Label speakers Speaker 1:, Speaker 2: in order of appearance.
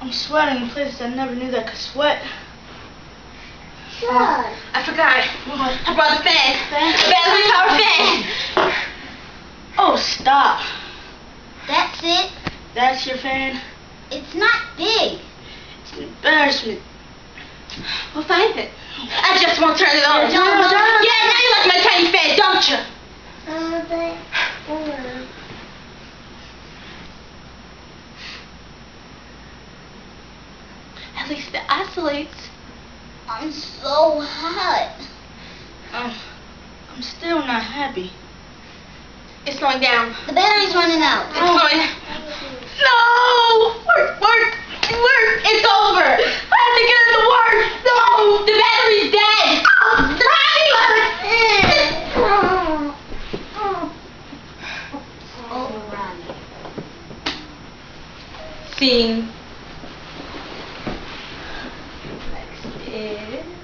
Speaker 1: I'm sweating in places I never knew that I could sweat.
Speaker 2: Sure.
Speaker 3: I forgot.
Speaker 1: What?
Speaker 3: I brought the fan.
Speaker 1: Fan?
Speaker 3: Battery power fan.
Speaker 1: Oh, stop.
Speaker 2: That's it.
Speaker 1: That's your fan?
Speaker 2: It's not big.
Speaker 1: It's an embarrassment.
Speaker 3: Well, find it. I just won't turn it on.
Speaker 1: Yeah, turn it on, turn it on.
Speaker 3: Yeah, now you like my tiny fan, don't you?
Speaker 2: Uh, but, uh,
Speaker 3: At least it oscillates.
Speaker 2: I'm so hot.
Speaker 1: Um, I'm still not happy.
Speaker 3: It's going down.
Speaker 2: The battery's running out.
Speaker 3: It's going. No! Work, work, work. It's over. I have to get it to work. No, the battery's dead.
Speaker 2: Oh, the Overrun.
Speaker 3: Scene. porque